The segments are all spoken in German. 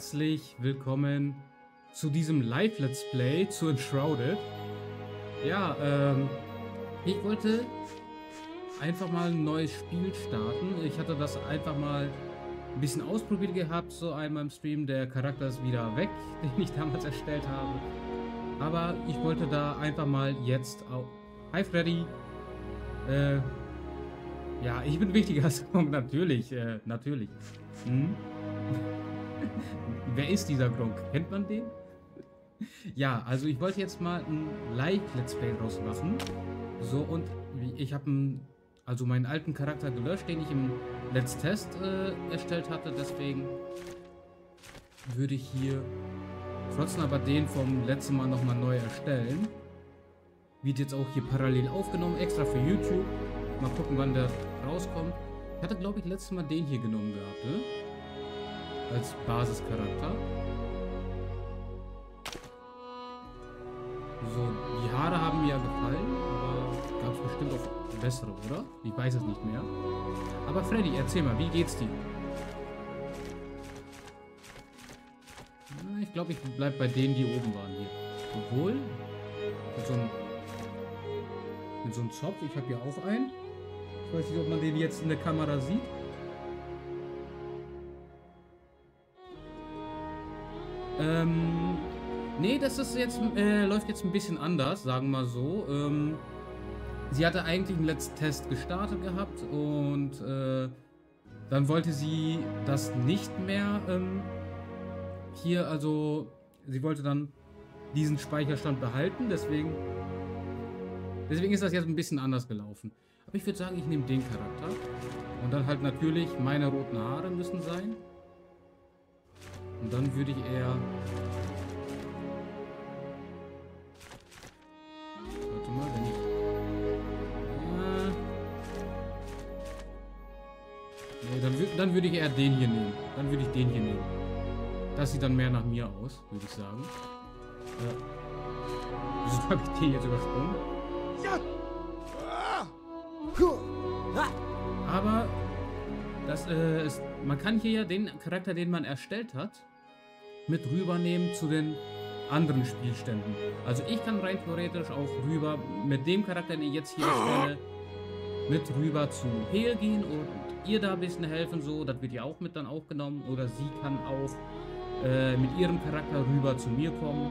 herzlich willkommen zu diesem Live-Let's Play zu Enshrouded. Ja, ähm, ich wollte einfach mal ein neues Spiel starten. Ich hatte das einfach mal ein bisschen ausprobiert gehabt, so einmal im Stream. Der Charakter ist wieder weg, den ich damals erstellt habe. Aber ich wollte da einfach mal jetzt auch... Hi Freddy! Äh, ja, ich bin wichtiger Song, natürlich, äh, natürlich. Hm? Wer ist dieser Gronk? Kennt man den? Ja, also ich wollte jetzt mal ein Live-Let's Play draus machen. So, und ich habe also meinen alten Charakter gelöscht, den ich im Let's Test äh, erstellt hatte. Deswegen würde ich hier trotzdem aber den vom letzten Mal nochmal neu erstellen. Wird jetzt auch hier parallel aufgenommen, extra für YouTube. Mal gucken, wann der rauskommt. Ich hatte, glaube ich, letztes Mal den hier genommen gehabt, ne? Als Basischarakter. So, die Haare haben mir ja gefallen, aber gab es bestimmt auch bessere, oder? Ich weiß es nicht mehr. Aber Freddy, erzähl mal, wie geht's dir? Ich glaube, ich bleib bei denen, die oben waren hier. Obwohl, mit so einem, so Zopf, ich habe hier auch einen. Ich weiß nicht, ob man den jetzt in der Kamera sieht. Ähm, nee, das ist jetzt, äh, läuft jetzt ein bisschen anders, sagen wir mal so. Ähm, sie hatte eigentlich einen letzten Test gestartet gehabt und äh, dann wollte sie das nicht mehr ähm, hier, also sie wollte dann diesen Speicherstand behalten, deswegen deswegen ist das jetzt ein bisschen anders gelaufen. Aber ich würde sagen, ich nehme den Charakter und dann halt natürlich meine roten Haare müssen sein. Und dann würde ich eher... Warte mal, wenn ich... Äh, nee, dann, dann würde ich eher den hier nehmen. Dann würde ich den hier nehmen. Das sieht dann mehr nach mir aus, würde ich sagen. Äh, wieso habe ich den jetzt übersprungen? Aber das äh, ist, man kann hier ja den Charakter, den man erstellt hat, mit rübernehmen zu den anderen Spielständen. Also ich kann rein theoretisch auch rüber mit dem Charakter, den ich jetzt hier erstelle, mit rüber zu Hel gehen und ihr da ein bisschen helfen, so, das wird ja auch mit dann aufgenommen. Oder sie kann auch äh, mit ihrem Charakter rüber zu mir kommen.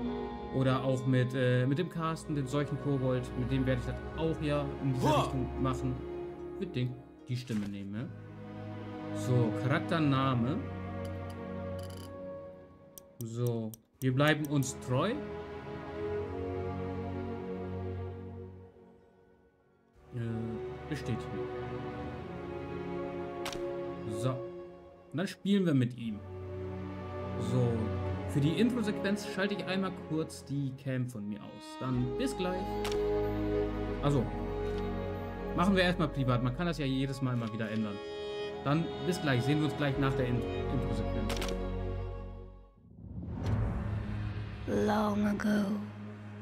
Oder auch mit, äh, mit dem Carsten, den solchen Kobold, mit dem werde ich das auch ja in diese Richtung machen. Würde den, die Stimme nehmen, ja? So, Charaktername. So, wir bleiben uns treu. Äh, bestätigen. So. Dann spielen wir mit ihm. So. Für die Intro-Sequenz schalte ich einmal kurz die Cam von mir aus. Dann bis gleich. Also. Machen wir erstmal privat. Man kann das ja jedes Mal mal wieder ändern. Dann bis gleich. Sehen wir uns gleich nach der Intro-Sequenz. Long ago,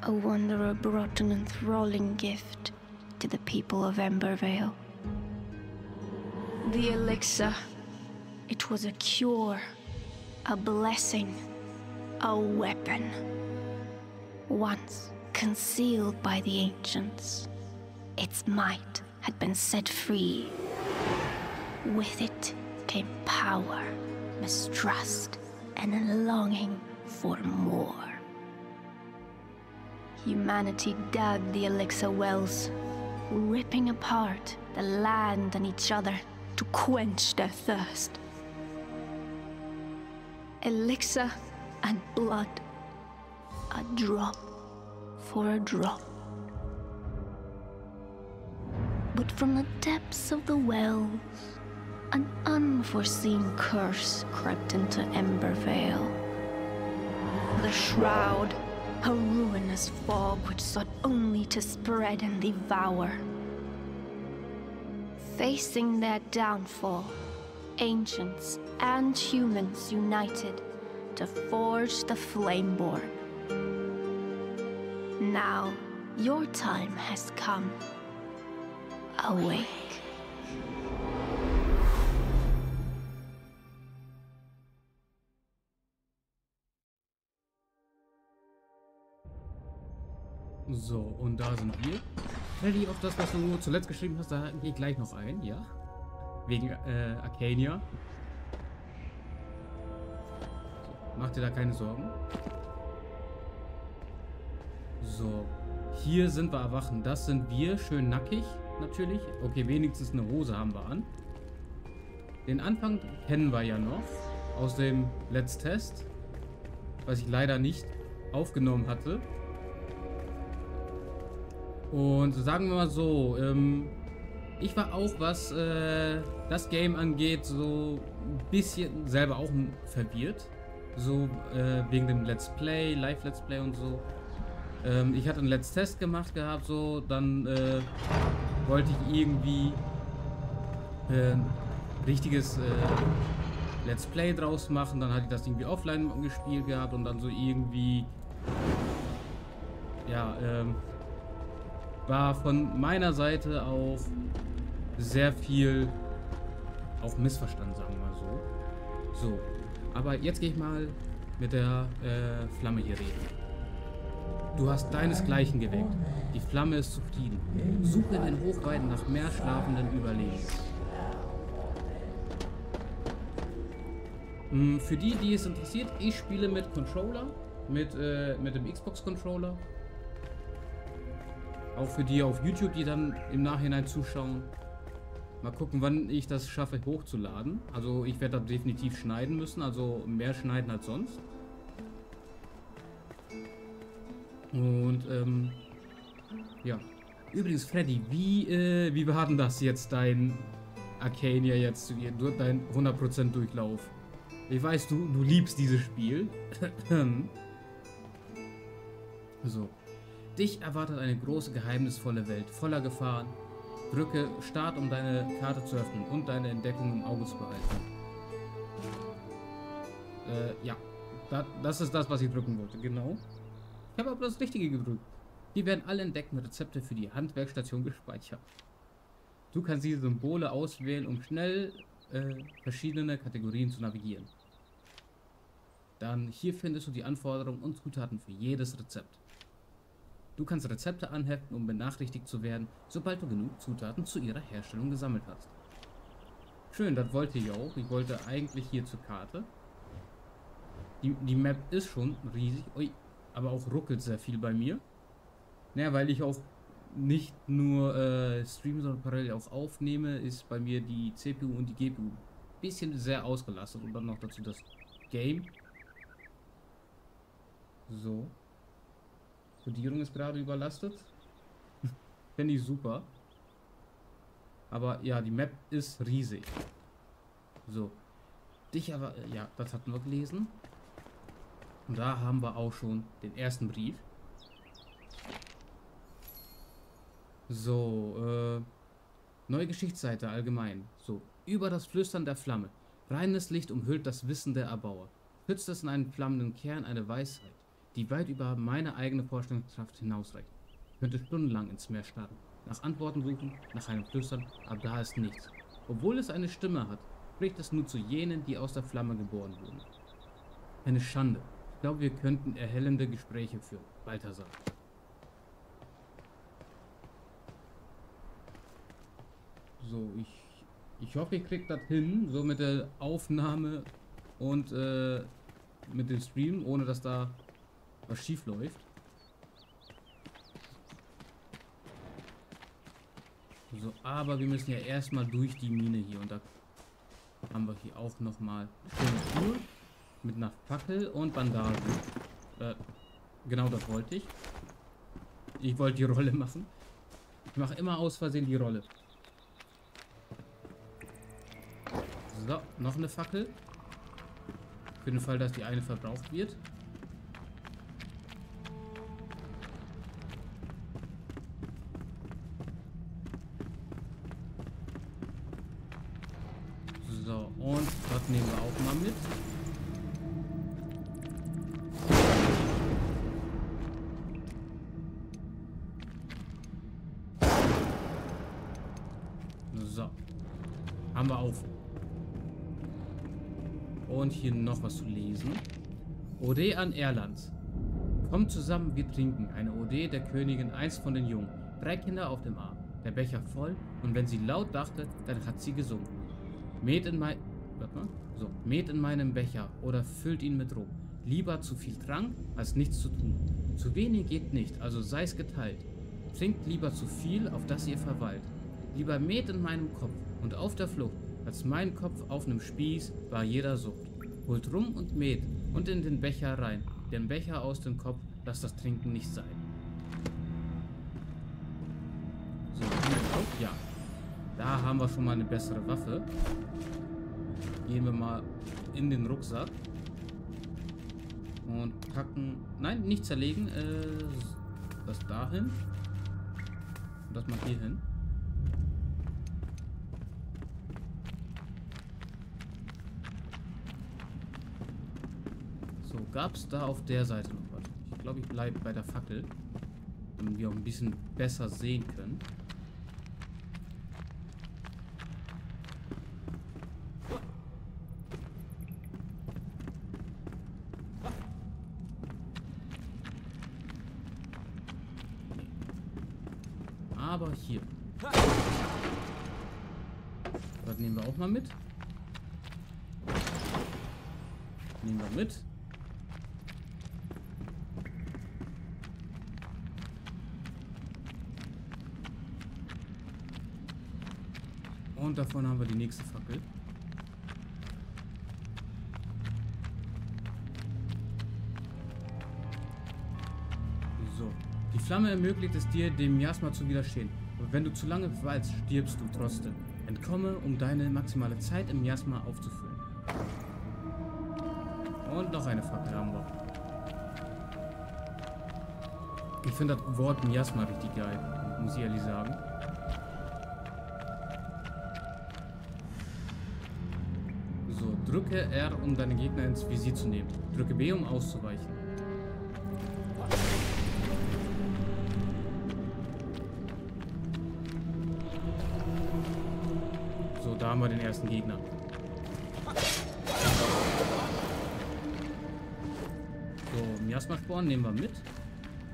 a wanderer brought an enthralling gift to the people of Embervale. The elixir. It was a cure, a blessing, a weapon. Once concealed by the ancients, its might had been set free. With it came power, mistrust, and a longing for more. Humanity dug the elixir wells, ripping apart the land and each other to quench their thirst. Elixir and blood, a drop for a drop. But from the depths of the wells, an unforeseen curse crept into Embervale. The Shroud a ruinous fog which sought only to spread and devour. Facing their downfall, ancients and humans united to forge the Flameborn. Now, your time has come. Awake. So, und da sind wir. Freddy, auf das, was du zuletzt geschrieben hast, da gehe ich gleich noch ein, ja? Wegen äh, Arcania. So, mach dir da keine Sorgen. So, hier sind wir erwachen. Das sind wir, schön nackig natürlich. Okay, wenigstens eine Hose haben wir an. Den Anfang kennen wir ja noch aus dem Let's Test, was ich leider nicht aufgenommen hatte. Und sagen wir mal so, ähm, ich war auch, was äh, das Game angeht, so ein bisschen selber auch verwirrt. So äh, wegen dem Let's Play, Live-Let's Play und so. Ähm, ich hatte einen Let's Test gemacht gehabt, so, dann äh, wollte ich irgendwie äh, richtiges äh, Let's Play draus machen. Dann hatte ich das irgendwie offline gespielt gehabt und dann so irgendwie ja, ähm, war von meiner Seite auch sehr viel auch missverstanden, sagen wir mal so. So, aber jetzt gehe ich mal mit der äh, Flamme hier reden. Du hast deinesgleichen geweckt. Die Flamme ist zufrieden. Suche in den Hochweiden nach mehr schlafenden Überleben. Hm, für die, die es interessiert, ich spiele mit Controller, mit, äh, mit dem Xbox-Controller. Auch für die auf YouTube, die dann im Nachhinein zuschauen. Mal gucken, wann ich das schaffe hochzuladen. Also ich werde da definitiv schneiden müssen, also mehr schneiden als sonst. Und ähm, ja. Übrigens, Freddy, wie, äh, wie war denn das jetzt, dein Arcania jetzt, dein 100% Durchlauf? Ich weiß, du, du liebst dieses Spiel. so. Dich erwartet eine große, geheimnisvolle Welt, voller Gefahren. Drücke Start, um deine Karte zu öffnen und deine Entdeckung im Auge zu behalten. Äh, ja. Das, das ist das, was ich drücken wollte, genau. Ich habe aber das Richtige gedrückt. Hier werden alle entdeckten Rezepte für die Handwerkstation gespeichert. Du kannst diese Symbole auswählen, um schnell äh, verschiedene Kategorien zu navigieren. Dann hier findest du die Anforderungen und Zutaten für jedes Rezept. Du kannst Rezepte anheften, um benachrichtigt zu werden, sobald du genug Zutaten zu ihrer Herstellung gesammelt hast. Schön, das wollte ich auch. Ich wollte eigentlich hier zur Karte. Die, die Map ist schon riesig. Ui, aber auch ruckelt sehr viel bei mir. Naja, weil ich auch nicht nur äh, streame, sondern parallel auch aufnehme, ist bei mir die CPU und die GPU ein bisschen sehr ausgelastet und dann noch dazu das Game. So. Kodierung ist gerade überlastet. Finde ich super. Aber ja, die Map ist riesig. So. Dich aber, ja, das hatten wir gelesen. Und da haben wir auch schon den ersten Brief. So, äh, neue Geschichtsseite allgemein. So, über das Flüstern der Flamme. Reines Licht umhüllt das Wissen der Erbauer. Schützt es in einen flammenden Kern eine Weisheit, die weit über meine eigene Vorstellungskraft hinausreicht. Ich könnte stundenlang ins Meer starren, nach Antworten suchen, nach einem Flüstern, aber da ist nichts. Obwohl es eine Stimme hat, spricht es nur zu jenen, die aus der Flamme geboren wurden. Eine Schande, ich glaube, wir könnten erhellende Gespräche führen. Balthasar. So, ich, ich hoffe, ich krieg das hin, so mit der Aufnahme und äh, mit dem Stream, ohne dass da was schief läuft. So, aber wir müssen ja erstmal durch die Mine hier und da haben wir hier auch nochmal schöne Tour. Mit einer Fackel und Bandagen. Äh, genau das wollte ich. Ich wollte die Rolle machen. Ich mache immer aus Versehen die Rolle. So, noch eine Fackel. Für den Fall, dass die eine verbraucht wird. Nehmen wir auch mal mit. Haben wir auf. Und hier noch was zu lesen. Ode an Erland. Kommt zusammen, wir trinken. Eine Ode der Königin, eins von den Jungen. Drei Kinder auf dem Arm. Der Becher voll und wenn sie laut dachte, dann hat sie gesungen. Met in mein... Warte mal. So. Met in meinem Becher oder füllt ihn mit Rum. Lieber zu viel Trank, als nichts zu tun. Zu wenig geht nicht, also sei es geteilt. Trinkt lieber zu viel, auf das ihr verweilt. Lieber Met in meinem Kopf und auf der Flucht, als mein Kopf auf nem Spieß war jeder Sucht. Holt Rum und Met und in den Becher rein, den Becher aus dem Kopf, lass das Trinken nicht sein. So, ja. Da haben wir schon mal eine bessere Waffe. Gehen wir mal in den Rucksack. Und packen... Nein, nicht zerlegen. Äh, das dahin. Und das mal hier hin. So, gab es da auf der Seite noch was? Ich glaube, ich bleibe bei der Fackel. Damit wir auch ein bisschen besser sehen können. Aber hier. Das nehmen wir auch mal mit. Nehmen wir mit. Davon haben wir die nächste Fackel. So. Die Flamme ermöglicht es dir, dem Miasma zu widerstehen. Aber wenn du zu lange verweilst, stirbst du trotzdem. Entkomme, um deine maximale Zeit im Miasma aufzufüllen. Und noch eine Fackel haben wir. Ich finde das Wort Miasma richtig geil, muss ich ehrlich sagen. Drücke R, um deine Gegner ins Visier zu nehmen. Drücke B, um auszuweichen. So, da haben wir den ersten Gegner. So, Miasma-Sporen nehmen wir mit.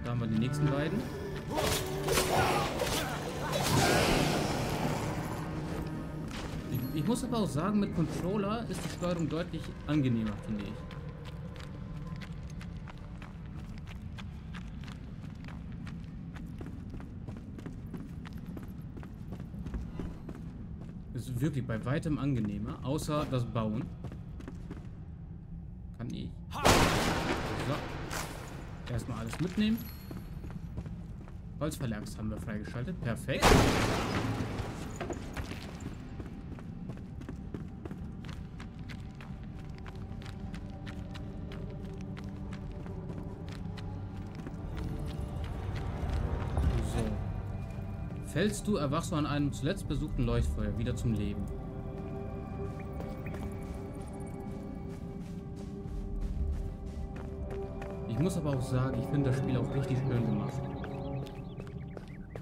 Da haben wir die nächsten beiden. Ich, muss aber auch sagen, mit Controller ist die Steuerung deutlich angenehmer, finde ich. Ist wirklich bei weitem angenehmer, außer das Bauen. Kann ich. So. Erstmal alles mitnehmen. Holzverlagst haben wir freigeschaltet. Perfekt. Fällst du, erwachst du an einem zuletzt besuchten Leuchtfeuer wieder zum Leben. Ich muss aber auch sagen, ich finde das Spiel auch richtig schön gemacht.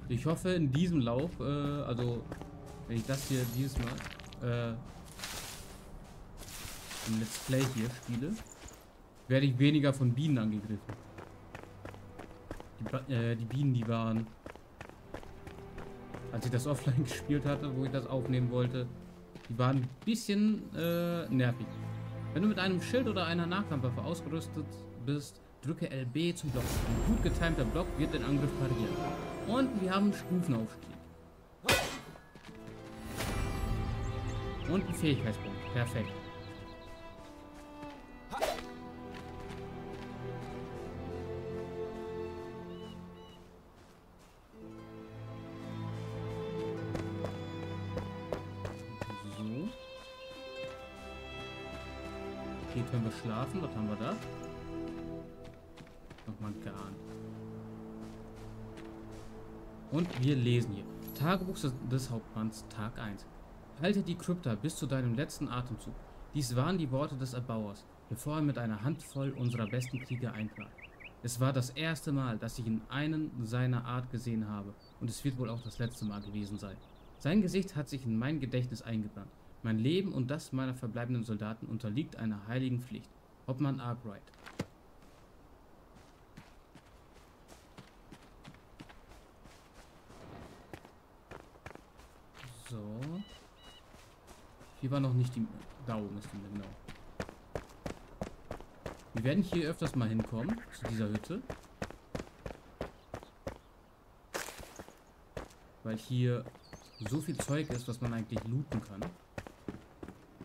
Ich hoffe in diesem Lauf, äh, also wenn ich das hier dieses Mal äh, im Let's Play hier spiele, werde ich weniger von Bienen angegriffen. Die, äh, die Bienen, die waren, als ich das offline gespielt hatte, wo ich das aufnehmen wollte, die waren ein bisschen äh, nervig. Wenn du mit einem Schild oder einer Nahkampfwaffe ausgerüstet bist, drücke LB zum Block. Ein gut getimter Block wird den Angriff parieren. Und wir haben Stufenaufstieg. Und einen Fähigkeitspunkt. Perfekt. Schlafen. Was haben wir da? Nochmal ein Garn. Und wir lesen hier. Tagebuch des- des Hauptmanns, Tag 1. Halte die Krypta bis zu deinem letzten Atemzug. Dies waren die Worte des Erbauers, bevor er mit einer Handvoll unserer besten Krieger eintrat. Es war das erste Mal, dass ich ihn einen seiner Art gesehen habe, und es wird wohl auch das letzte Mal gewesen sein. Sein Gesicht hat sich in mein Gedächtnis eingebrannt. Mein Leben und das meiner verbleibenden Soldaten unterliegt einer heiligen Pflicht. Hauptmann Arkwright. So. Hier war noch nicht die... Da oben ist die genau. Wir werden hier öfters mal hinkommen, zu dieser Hütte. Weil hier so viel Zeug ist, was man eigentlich looten kann.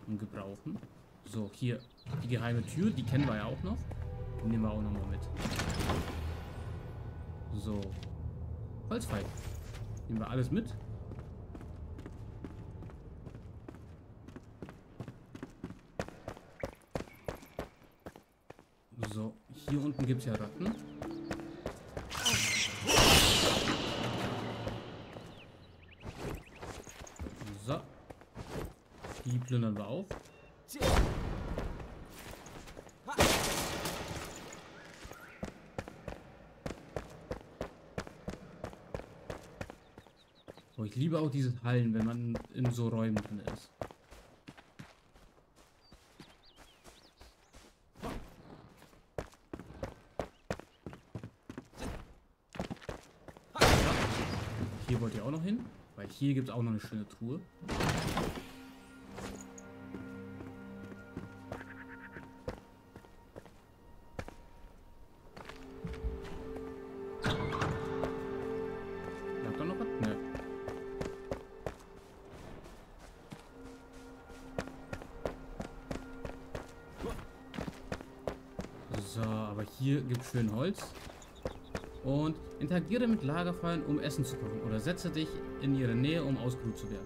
Und gebrauchen. So, hier die geheime Tür, die kennen wir ja auch noch. Die nehmen wir auch nochmal mit. So. Holzpfeil. Nehmen wir alles mit. So, hier unten gibt es ja Ratten. Plündern wir auch. Oh, ich liebe auch diese Hallen, wenn man in so Räumen drin ist. Hier wollt ihr auch noch hin, weil hier gibt es auch noch eine schöne Truhe. Hier gibt es schön Holz. Und interagiere mit Lagerfeuern, um Essen zu kochen. Oder setze dich in ihre Nähe, um ausgeruht zu werden.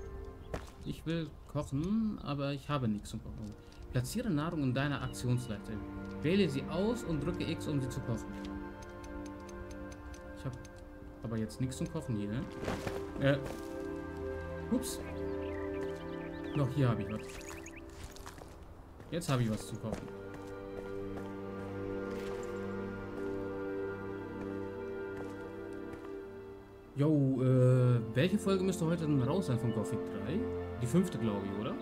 Ich will kochen, aber ich habe nichts zum Kochen. Platziere Nahrung in deiner Aktionsleiste. Wähle sie aus und drücke X, um sie zu kochen. Ich habe aber jetzt nichts zum Kochen hier, ne? Äh. Ups. Noch hier habe ich was. Jetzt habe ich was zu kochen. Jo, äh, welche Folge müsste heute denn raus sein von Gothic 3? Die fünfte, glaube ich, oder?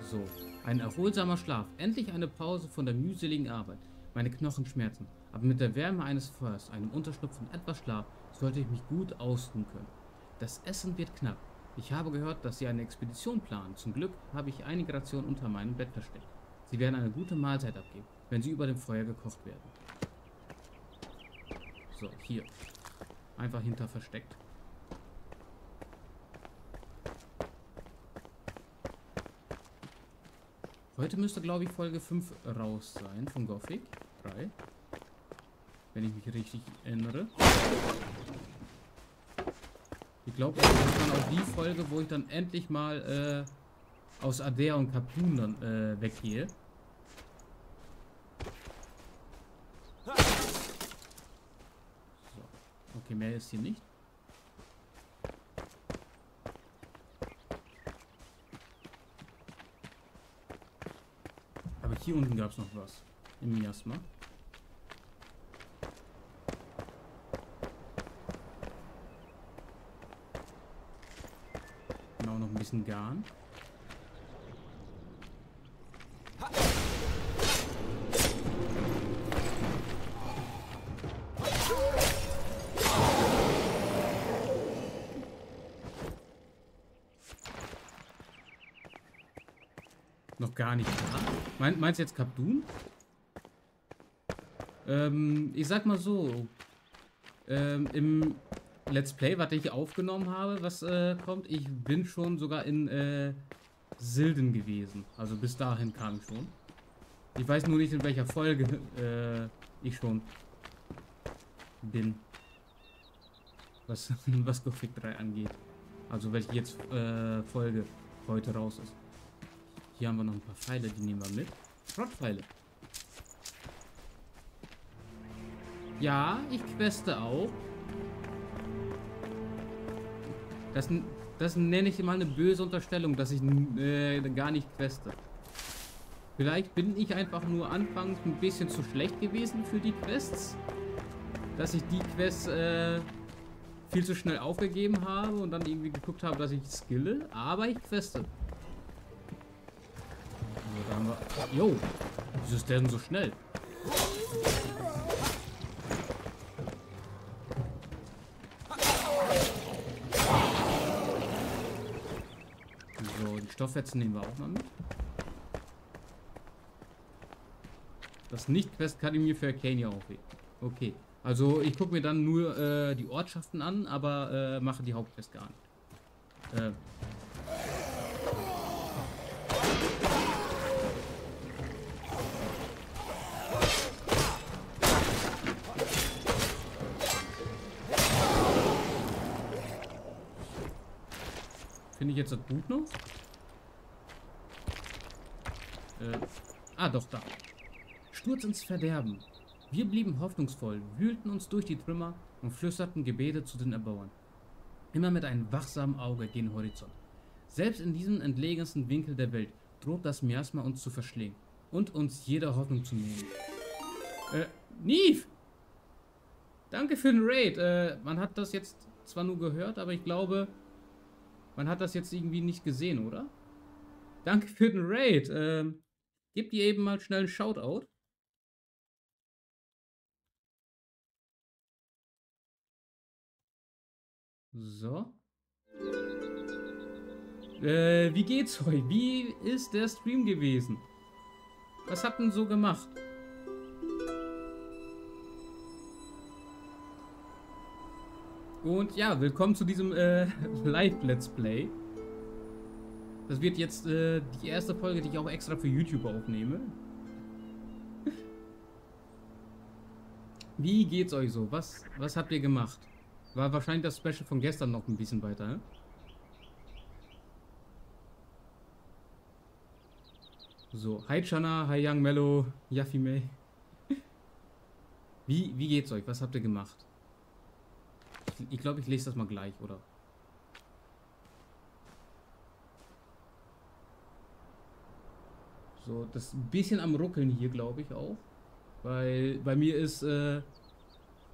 So, ein erholsamer Schlaf. Endlich eine Pause von der mühseligen Arbeit. Meine Knochen schmerzen. Aber mit der Wärme eines Feuers, einem Unterschlupf und etwas Schlaf sollte ich mich gut ausruhen können. Das Essen wird knapp. Ich habe gehört, dass Sie eine Expedition planen. Zum Glück habe ich einige Rationen unter meinem Bett versteckt. Sie werden eine gute Mahlzeit abgeben, wenn sie über dem Feuer gekocht werden. So, hier. Einfach hinter versteckt. Heute müsste, glaube ich, Folge 5 raus sein von Gothic 3. Wenn ich mich richtig erinnere. Ich glaube, das ist dann auch die Folge, wo ich dann endlich mal äh, aus Adea und Capun dann äh, weggehe. So. Okay, mehr ist hier nicht. Aber hier unten gab es noch was. Im Miasma. Genau, noch ein bisschen Garn. Gar nicht da. Mein, meinst du jetzt Kapdun? Ähm, ich sag mal so. Ähm, Im Let's Play, was ich aufgenommen habe, was äh, kommt, ich bin schon sogar in äh, Silden gewesen. Also bis dahin kam ich schon. Ich weiß nur nicht, in welcher Folge äh, ich schon bin. Was, was Gothic 3 angeht. Also welche jetzt äh, Folge heute raus ist. Hier haben wir noch ein paar Pfeile, die nehmen wir mit. Schrottpfeile. Ja, ich queste auch. Das, das nenne ich mal eine böse Unterstellung, dass ich äh, gar nicht queste. Vielleicht bin ich einfach nur anfangs ein bisschen zu schlecht gewesen für die Quests. Dass ich die Quests äh, viel zu schnell aufgegeben habe und dann irgendwie geguckt habe, dass ich skille. Aber ich queste. Jo! Wieso ist der denn so schnell? Stofffetzen nehmen wir auch mal mit. Das Nicht-Quest kann ich mir für Arcania aufheben. Okay. Also ich gucke mir dann nur äh, die Ortschaften an, aber äh, mache die Hauptquest gar nicht. Äh. Jetzt das Buch noch? Äh, ah, doch, da. Sturz ins Verderben. Wir blieben hoffnungsvoll, wühlten uns durch die Trümmer und flüsterten Gebete zu den Erbauern. Immer mit einem wachsamen Auge gen Horizont. Selbst in diesem entlegensten Winkel der Welt droht das Miasma uns zu verschlingen und uns jede Hoffnung zu nehmen. Äh, Neve! Danke für den Raid. Äh, man hat das jetzt zwar nur gehört, aber ich glaube, man hat das jetzt irgendwie nicht gesehen, oder? Danke für den Raid. Äh, gebt ihr eben mal schnell einen Shoutout. So. Äh, wie geht's euch? Wie ist der Stream gewesen? Was habt ihr so gemacht? Und ja, willkommen zu diesem äh, Live-Let's Play. Das wird jetzt äh, die erste Folge, die ich auch extra für YouTube aufnehme. Wie geht's euch so? Was, was habt ihr gemacht? War wahrscheinlich das Special von gestern noch ein bisschen weiter, ne? So, hi Chana, hi Young Mellow, Yafime. Wie, wie geht's euch? Was habt ihr gemacht? Ich, glaube, ich lese das mal gleich, oder? So, das ist ein bisschen am Ruckeln hier, glaube ich auch. Weil bei mir ist äh,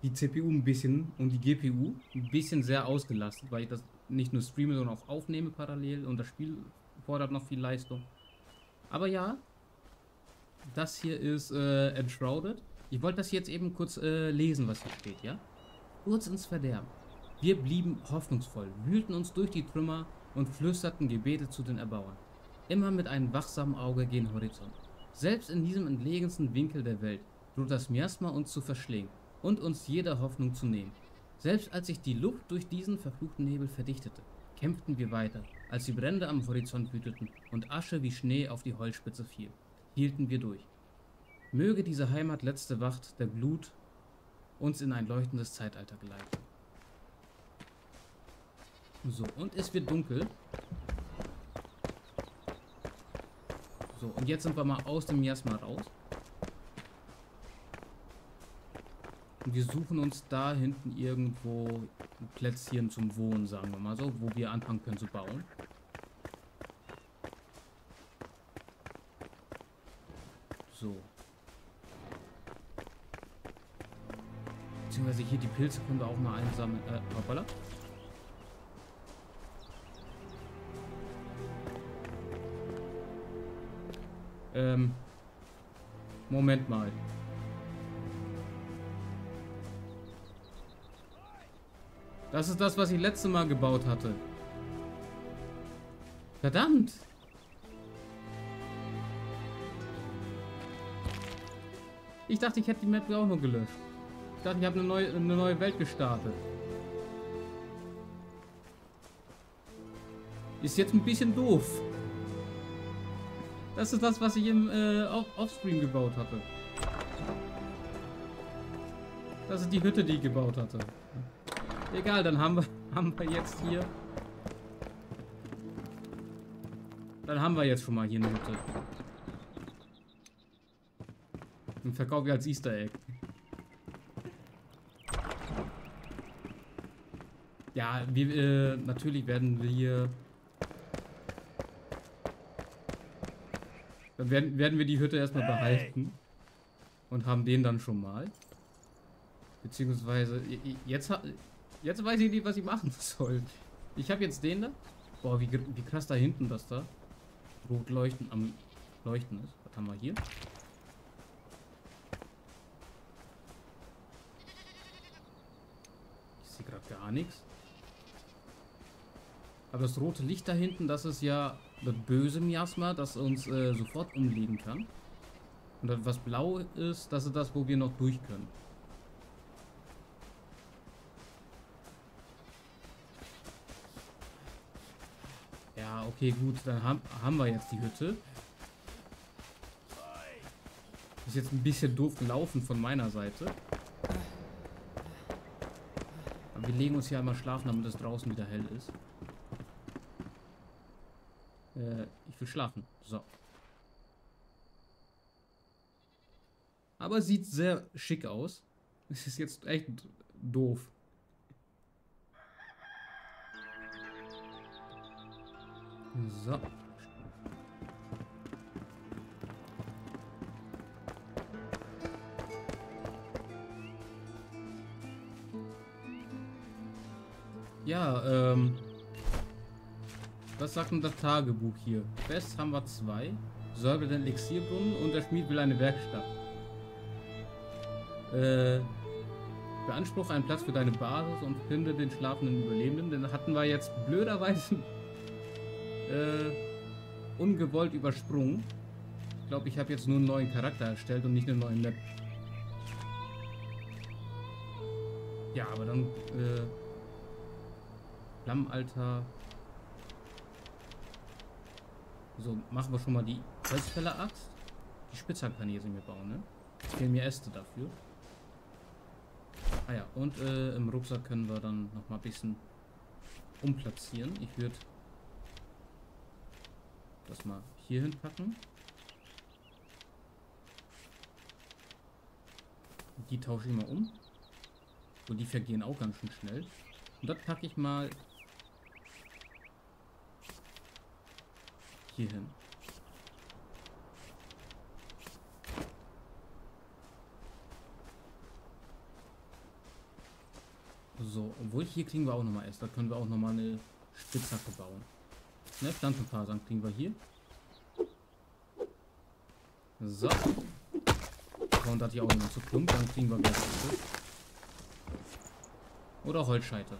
die CPU ein bisschen und die GPU ein bisschen sehr ausgelastet, weil ich das nicht nur streame, sondern auch aufnehme parallel und das Spiel fordert noch viel Leistung. Aber ja, das hier ist äh, Enshrouded. Ich wollte das jetzt eben kurz äh, lesen, was hier steht, ja? Kurz ins Verderben. Wir blieben hoffnungsvoll, wühlten uns durch die Trümmer und flüsterten Gebete zu den Erbauern. Immer mit einem wachsamen Auge gen Horizont. Selbst in diesem entlegensten Winkel der Welt droht das Miasma uns zu verschlingen und uns jede Hoffnung zu nehmen. Selbst als sich die Luft durch diesen verfluchten Nebel verdichtete, kämpften wir weiter. Als die Brände am Horizont wüteten und Asche wie Schnee auf die Holzspitze fiel, hielten wir durch. Möge diese Heimat letzte Wacht der Glut uns in ein leuchtendes Zeitalter geleiten. So, und es wird dunkel. So, und jetzt sind wir mal aus dem Miasma raus. Und wir suchen uns da hinten irgendwo ein Plätzchen zum Wohnen, sagen wir mal so, wo wir anfangen können zu bauen. So. Beziehungsweise hier die Pilze können auch mal einsammeln. Äh, hoppala. Ähm. Moment mal. Das ist das, was ich letzte Mal gebaut hatte. Verdammt! Ich dachte, ich hätte die Map auch noch gelöscht. Ich dachte, ich habe eine neue, eine neue Welt gestartet. Ist jetzt ein bisschen doof. Das ist das, was ich im äh, Offstream gebaut hatte. Das ist die Hütte, die ich gebaut hatte. Egal, dann haben wir, haben wir jetzt hier... Dann haben wir jetzt schon mal hier eine Hütte. Und verkaufe ich als Easter Egg. Ja, wir, äh, natürlich werden wir... Dann werden, werden wir die Hütte erstmal behalten. Und haben den dann schon mal. Beziehungsweise, jetzt, Jetzt weiß ich nicht, was ich machen soll. Ich habe jetzt den da. Boah, wie, wie krass da hinten das da rot leuchten am Leuchten ist. Was haben wir hier? Ich sehe gerade gar nichts. Aber das rote Licht da hinten, das ist ja das böse Miasma, das uns äh, sofort umlegen kann. Und das, was blau ist, das ist das, wo wir noch durch können. Ja, okay, gut, dann haben, haben wir jetzt die Hütte. Ist jetzt ein bisschen doof gelaufen von meiner Seite. Aber wir legen uns hier einmal schlafen, damit es draußen wieder hell ist. Äh, ich will schlafen. So. Aber sieht sehr schick aus. Es ist jetzt echt doof. So. Ja, ähm. Was sagt denn das Tagebuch hier? Best haben wir zwei. Säuber den Elixierbrunnen und der Schmied will eine Werkstatt. Äh. Beanspruche einen Platz für deine Basis und finde den schlafenden Überlebenden. Den hatten wir jetzt blöderweise äh, ungewollt übersprungen. Ich glaube, ich habe jetzt nur einen neuen Charakter erstellt und nicht einen neuen Map. Ja, aber dann äh, Flammenaltar. So, machen wir schon mal die Holzfäller-Axt. Die Spitzhacke kann ich jetzt nicht mehr bauen, ne? Es fehlen mir Äste dafür. Ah ja, und äh, im Rucksack können wir dann noch mal ein bisschen umplatzieren. Ich würde das mal hier hinpacken. Die tausche ich mal um. Und die vergehen auch ganz schön schnell. Und das packe ich mal hier hin. So, obwohl hier kriegen wir auch nochmal erst. Da können wir auch nochmal eine Spitzhacke bauen. Ne, Pflanzenfasern kriegen wir hier. So. Und hat hier auch nochmal zu plump, dann kriegen wir gleich zurück. Oder Holzscheite.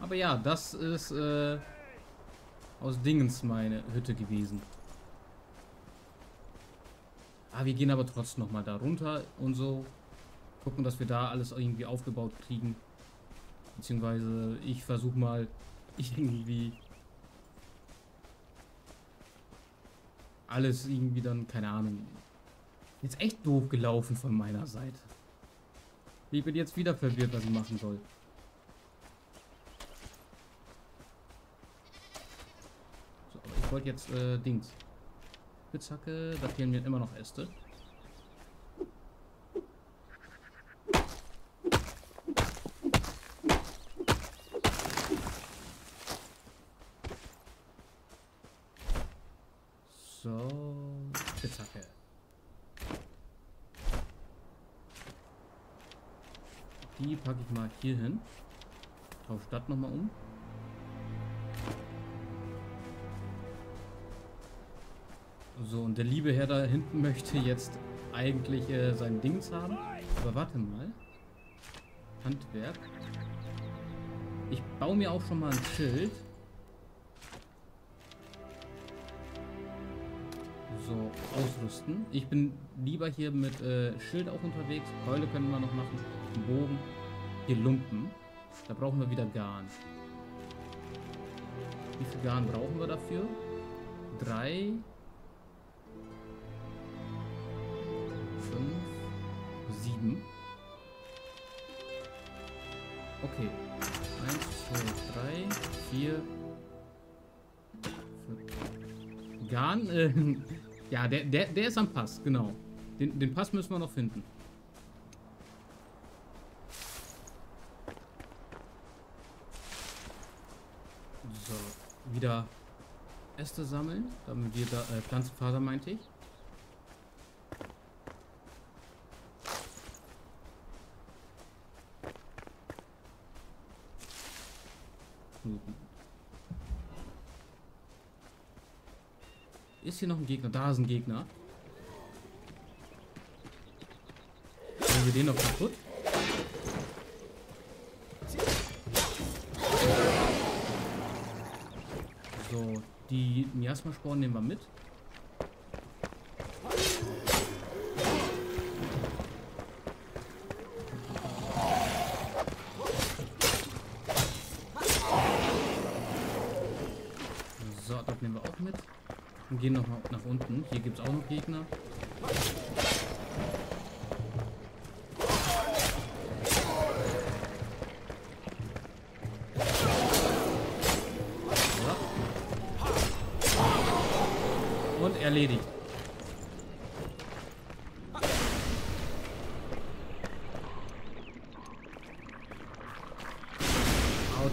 Aber ja, das ist äh, aus Dingens meine Hütte gewesen. Ah, wir gehen aber trotzdem nochmal da runter und so. Gucken, dass wir da alles irgendwie aufgebaut kriegen. Beziehungsweise ich versuche mal irgendwie alles irgendwie dann, keine Ahnung. Jetzt echt doof gelaufen von meiner Seite. Ich bin jetzt wieder verwirrt, was ich machen soll. So, aber ich wollte jetzt äh, Dings. Spitzhacke, da fehlen mir immer noch Äste. So, Spitzhacke. Die packe ich mal hier hin. Tausche das nochmal um. So, und der liebe Herr da hinten möchte jetzt eigentlich äh, sein Dings haben. Aber warte mal. Handwerk. Ich baue mir auch schon mal ein Schild. So, ausrüsten. Ich bin lieber hier mit äh, Schild auch unterwegs. Keule können wir noch machen. Bogen. Hier Lumpen. Da brauchen wir wieder Garn. Wie viel Garn brauchen wir dafür? Drei. Sieben. Okay. Eins, zwei, drei, vier. Fünf. Garn, äh, ja, der, der, der ist am Pass, genau. Den, den Pass müssen wir noch finden. So, wieder Äste sammeln, damit wir da, äh, Pflanzenfaser meinte ich. Ist hier noch ein Gegner? Da ist ein Gegner. Machen wir den noch kaputt? Die Miasma-Sporen nehmen wir mit. Hier gibt es auch noch Gegner. Und erledigt. Autsch.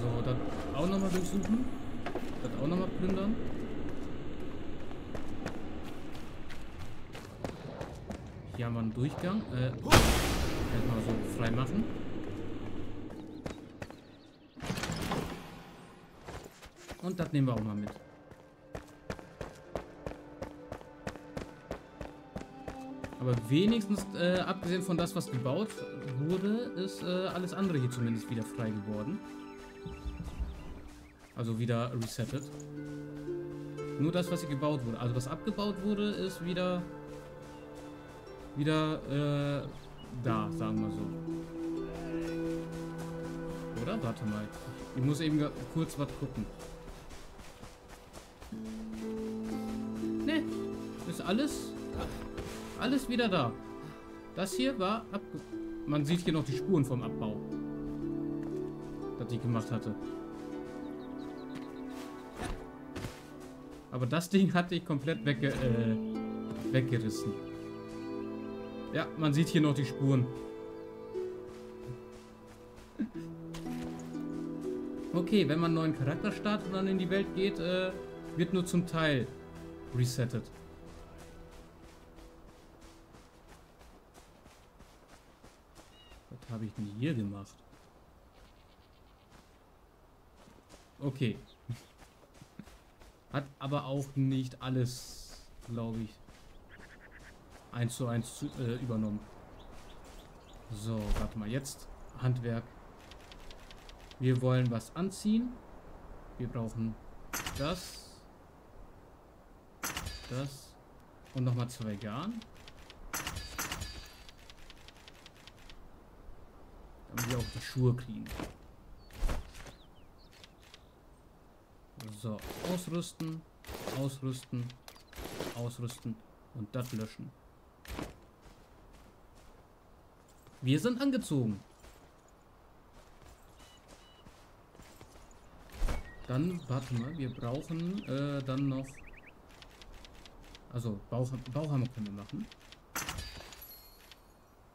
So, dann auch nochmal durchsuchen. Das auch nochmal plündern. Hier haben wir einen Durchgang. Äh, erstmal so frei machen. Und das nehmen wir auch mal mit. Aber wenigstens, äh, abgesehen von das, was gebaut wurde, ist äh, alles andere hier zumindest wieder frei geworden. Also wieder resettet. Nur das, was hier gebaut wurde. Also was abgebaut wurde, ist wieder wieder äh, da, sagen wir so. Oder? Warte mal. Ich muss eben kurz was gucken. Ist alles alles wieder da. Das hier war abge... Man sieht hier noch die Spuren vom Abbau. Das ich gemacht hatte. Aber das Ding hatte ich komplett wegge äh, weggerissen. Ja, man sieht hier noch die Spuren. Okay, wenn man einen neuen Charakter startet und dann in die Welt geht, äh, wird nur zum Teil resettet. Ich denn hier gemacht? Okay. Hat aber auch nicht alles, glaube ich, eins zu eins zu, äh, übernommen. So, warte mal, jetzt Handwerk. Wir wollen was anziehen. Wir brauchen das, das und nochmal zwei Garn. Wir auch die Schuhe kriegen. So, ausrüsten, ausrüsten, ausrüsten und das löschen. Wir sind angezogen. Dann, warte mal, wir brauchen äh, dann noch... Also, Bauch, Bauhammer können wir machen.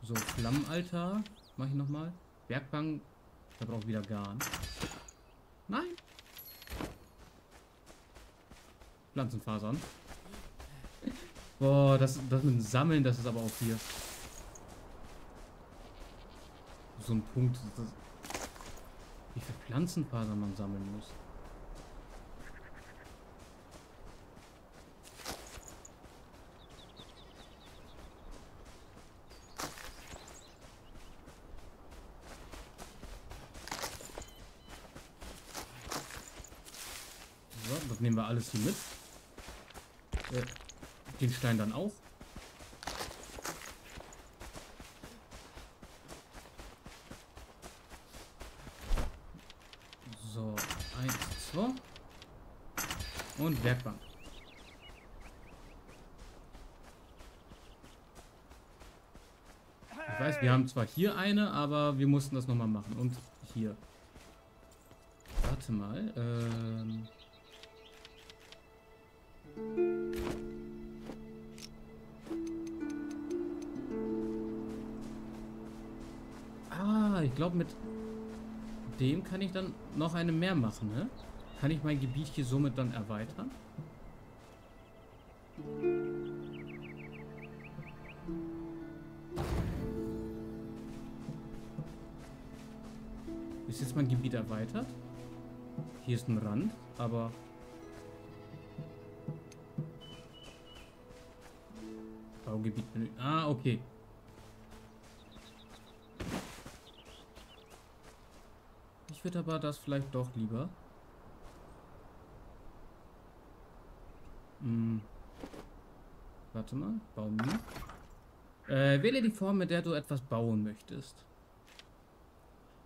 So, Flammenaltar mache ich nochmal. Werkbank, da braucht wieder Garn. Nein! Pflanzenfasern. Boah, das, das mit dem Sammeln, das ist aber auch hier. So ein Punkt. Wie viel Pflanzenfasern man sammeln muss. So, hier mit. Äh, den Stein dann auch. So, eins, zwei. Und Werkbank. Ich weiß, wir haben zwar hier eine, aber wir mussten das nochmal machen. Und hier. Warte mal. Ähm Ah, ich glaube mit dem kann ich dann noch eine mehr machen, ne? Kann ich mein Gebiet hier somit dann erweitern? Ist jetzt mein Gebiet erweitert? Hier ist ein Rand, aber... Baugebiet benötigt. Ah, okay. Ich würde aber das vielleicht doch lieber. Hm. Warte mal, bauen. Äh, wähle die Form, mit der du etwas bauen möchtest.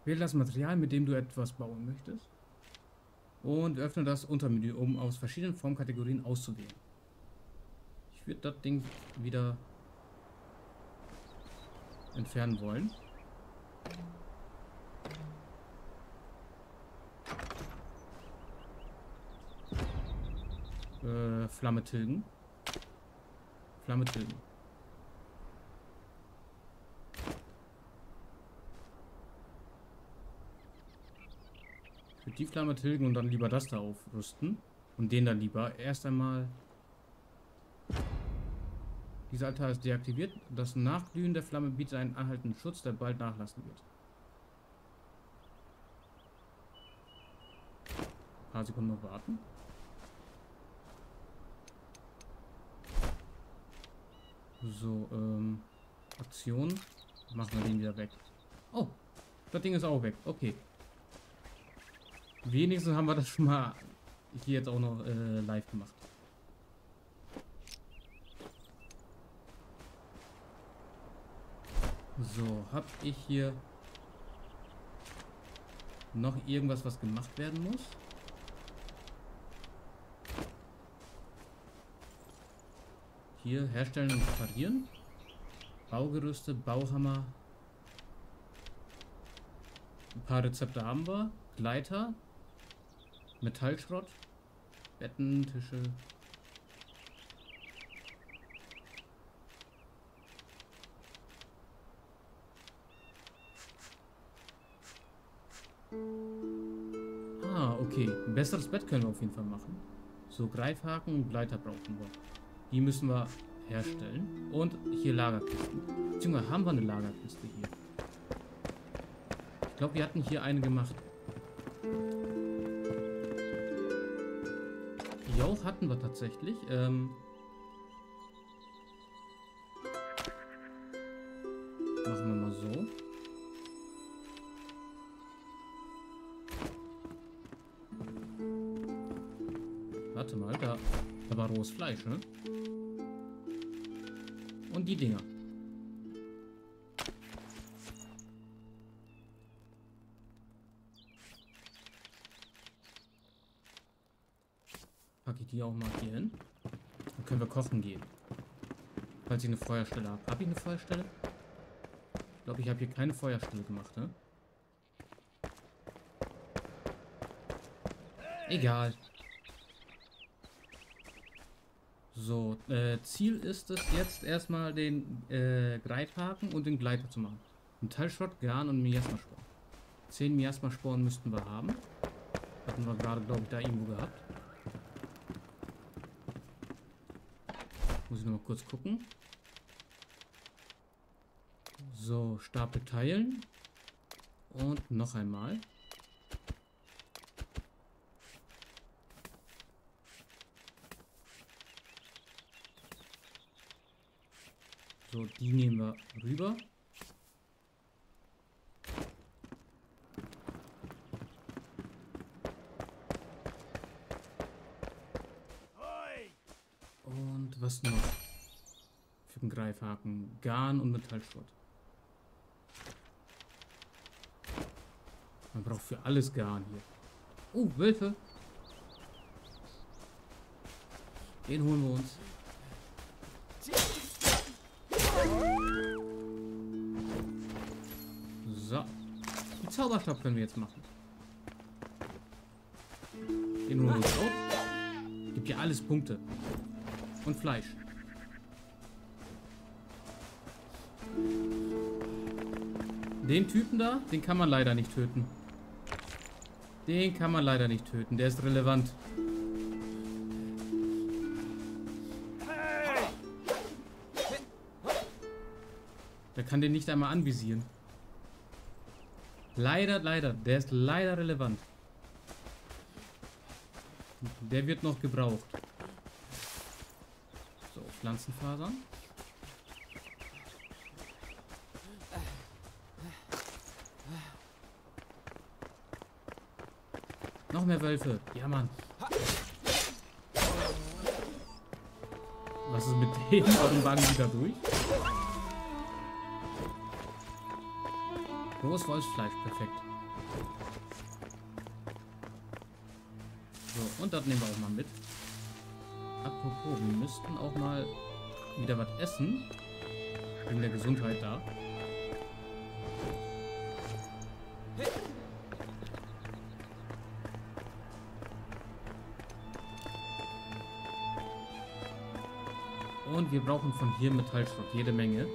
Wähle das Material, mit dem du etwas bauen möchtest. Und öffne das Untermenü, um aus verschiedenen Formkategorien auszuwählen. Ich würde das Ding wieder entfernen wollen. Äh, Flamme tilgen. Flamme tilgen. Ich würde die Flamme tilgen und dann lieber das da aufrüsten. Und den dann lieber erst einmal... Dieser Altar ist deaktiviert. Das Nachglühen der Flamme bietet einen anhaltenden Schutz, der bald nachlassen wird. Ein paar Sekunden noch warten. So, ähm, Aktion. Machen wir den wieder weg. Oh, das Ding ist auch weg. Okay. Wenigstens haben wir das schon mal hier jetzt auch noch äh, live gemacht. So, habe ich hier noch irgendwas, was gemacht werden muss? Hier herstellen und reparieren. Baugerüste, Bauhammer. Ein paar Rezepte haben wir. Gleiter. Metallschrott. Betten, Tische. Ein besseres Bett können wir auf jeden Fall machen. So, Greifhaken und Gleiter brauchen wir. Die müssen wir herstellen. Und hier Lagerkisten. Beziehungsweise haben wir eine Lagerkiste hier. Ich glaube, wir hatten hier eine gemacht. Jauch hatten wir tatsächlich. Ähm Warte mal, da, da war rohes Fleisch, ne? Und die Dinger. Packe ich die auch mal hier hin. Dann können wir kochen gehen. Falls ich eine Feuerstelle habe. Habe ich eine Feuerstelle? Ich glaube, ich habe hier keine Feuerstelle gemacht, ne? Egal. So, äh, Ziel ist es jetzt erstmal den äh, Greithaken und den Gleiter zu machen. Metallschrott, Garn und Miasmasporen. 10 Miasmasporen müssten wir haben. Hatten wir gerade, glaube ich, da irgendwo gehabt. Muss ich nochmal kurz gucken. So, Stapel teilen. Und noch einmal. So, die nehmen wir rüber. Und was noch? Für den Greifhaken. Garn und Metallschrott. Man braucht für alles Garn hier. Oh, Wölfe. Den holen wir uns. So. Die Zauberstab können wir jetzt machen. Den holen wir uns auch. Gibt ja alles Punkte. Und Fleisch. Den Typen da, den kann man leider nicht töten. Den kann man leider nicht töten. Der ist relevant. Kann den nicht einmal anvisieren. Leider, leider. Der ist leider relevant. Der wird noch gebraucht. So, Pflanzenfasern. Noch mehr Wölfe. Ja, Mann. Was ist mit denen? Warum wagen die da durch? Rohes Wolfsfleisch, perfekt. So, und das nehmen wir auch mal mit. Apropos, wir müssten auch mal wieder was essen. Wegen der Gesundheit da. Und wir brauchen von hier Metallschrott, jede Menge.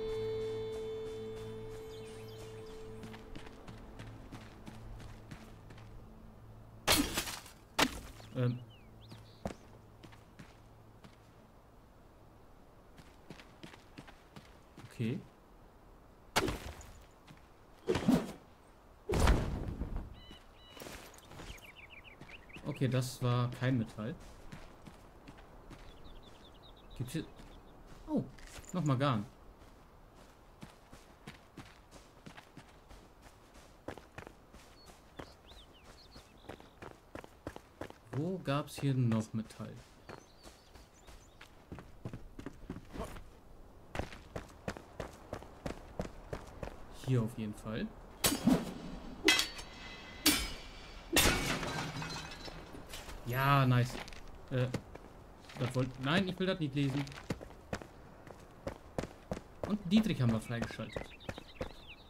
Okay, das war kein Metall. Gibt's hier... Oh, nochmal Garn. Wo gab's hier noch Metall? Hier auf jeden Fall. Ja, nice. Äh, das wollt, nein, ich will das nicht lesen. Und Dietrich haben wir freigeschaltet.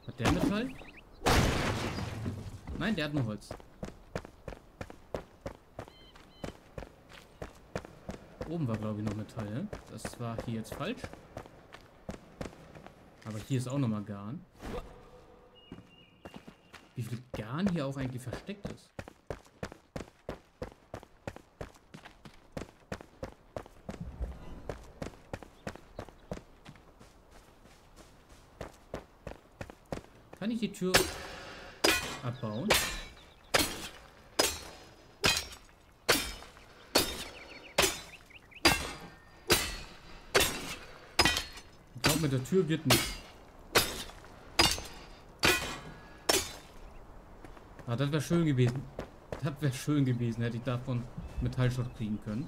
Hat der Metall? Nein, der hat nur Holz. Oben war, glaube ich, noch Metall. Ne? Das war hier jetzt falsch. Aber hier ist auch nochmal Garn. Wie viel Garn hier auch eigentlich versteckt ist. Kann ich die Tür abbauen? Ich glaube, mit der Tür geht nicht. Ah, das wäre schön gewesen. Das wäre schön gewesen, hätte ich davon Metallschrott kriegen können.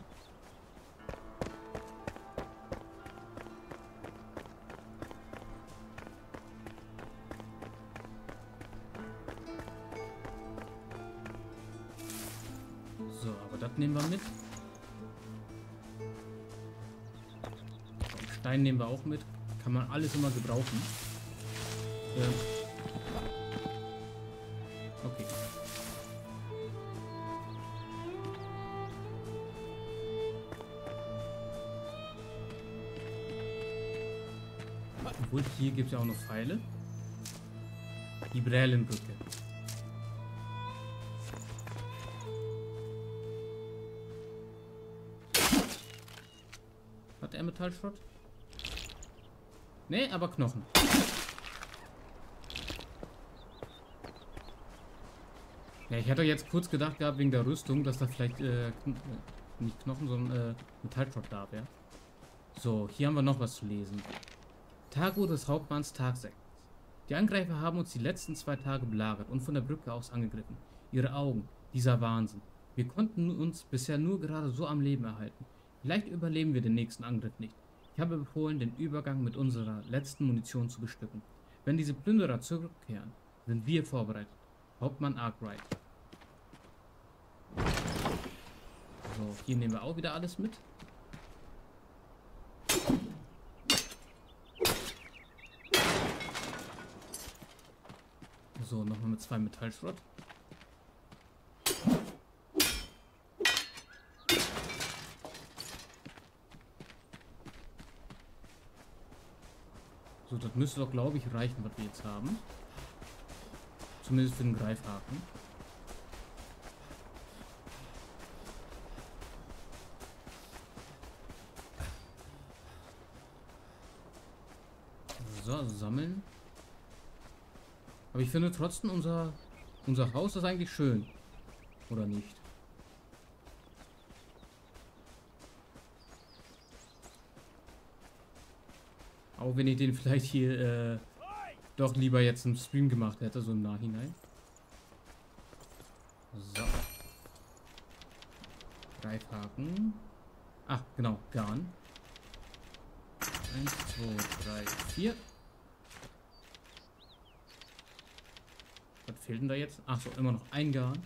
Alles immer gebrauchen. Ähm. Okay. Obwohl, hier gibt es ja auch noch Pfeile. Die Brälenbrücke. Hat er Metallschrott? Nee, aber Knochen. Ja, ich hatte jetzt kurz gedacht gehabt, wegen der Rüstung, dass da vielleicht, äh, äh, nicht Knochen, sondern äh, Metallschrott da wäre. So, hier haben wir noch was zu lesen. Tagebuch des Hauptmanns Tag 6. Die Angreifer haben uns die letzten zwei Tage belagert und von der Brücke aus angegriffen. Ihre Augen, dieser Wahnsinn. Wir konnten uns bisher nur gerade so am Leben erhalten. Vielleicht überleben wir den nächsten Angriff nicht. Ich habe befohlen, den Übergang mit unserer letzten Munition zu bestücken. Wenn diese Plünderer zurückkehren, sind wir vorbereitet. Hauptmann Arkwright. So, hier nehmen wir auch wieder alles mit. So, nochmal mit zwei Metallschrott. Müsste doch, glaube ich, reichen, was wir jetzt haben. Zumindest für den Greifhaken. So, sammeln. Aber ich finde trotzdem unser unser Haus ist eigentlich schön. Oder nicht? Auch wenn ich den vielleicht hier äh, doch lieber jetzt im Stream gemacht hätte, so im Nachhinein. So. Greifhaken. Ach, genau, Garn. Eins, zwei, drei, vier. Was fehlt denn da jetzt? Ach so, immer noch ein Garn.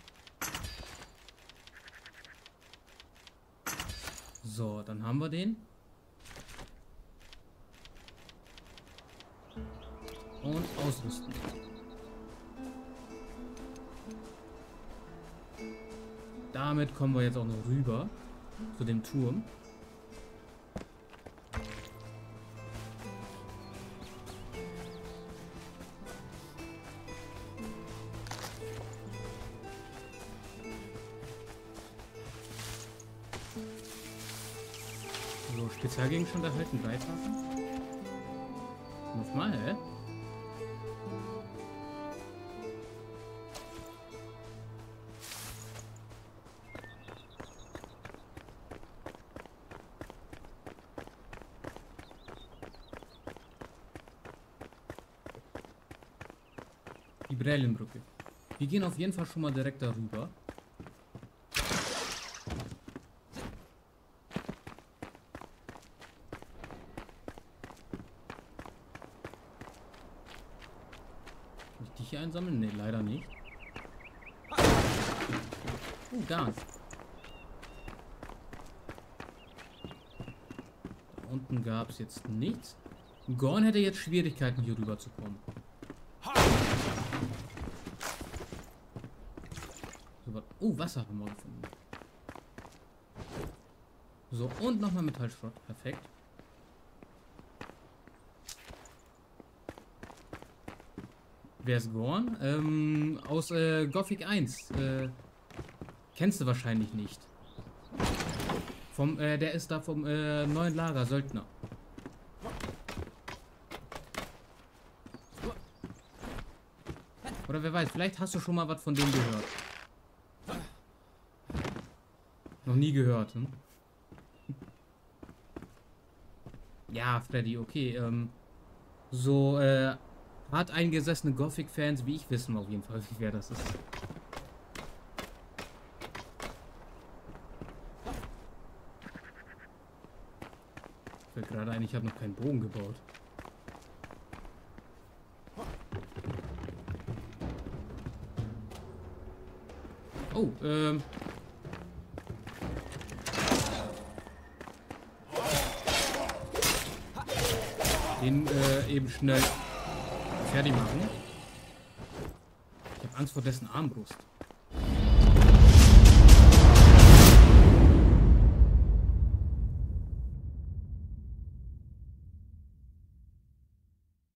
So, dann haben wir den. Und ausrüsten. Damit kommen wir jetzt auch noch rüber zu dem Turm. So, Spezialgegenstand erhalten, Greifhaken. Nochmal, hä? Wir gehen auf jeden Fall schon mal direkt darüber. Kann ich dich hier einsammeln? Ne, leider nicht. Oh, Gas. Da unten gab es jetzt nichts. Gorn hätte jetzt Schwierigkeiten, hier rüber zu kommen. So, was- oh, Wasser haben wir gefunden. So, und nochmal Metallschrott. Perfekt. Wer ist Gorn? Ähm, aus äh, Gothic 1. Äh, kennst du wahrscheinlich nicht. Vom, äh, der ist da vom äh, neuen Lager, Söldner. Oder wer weiß, vielleicht hast du schon mal was von dem gehört. Noch nie gehört, hm? Ja, Freddy, okay. Ähm, so, äh, hart eingesessene Gothic-Fans wie ich wissen auf jeden Fall, wer das ist. Fällt gerade ein, ich habe noch keinen Bogen gebaut. Oh, ähm. Den äh, eben schnell fertig machen. Ich habe Angst vor dessen Armbrust.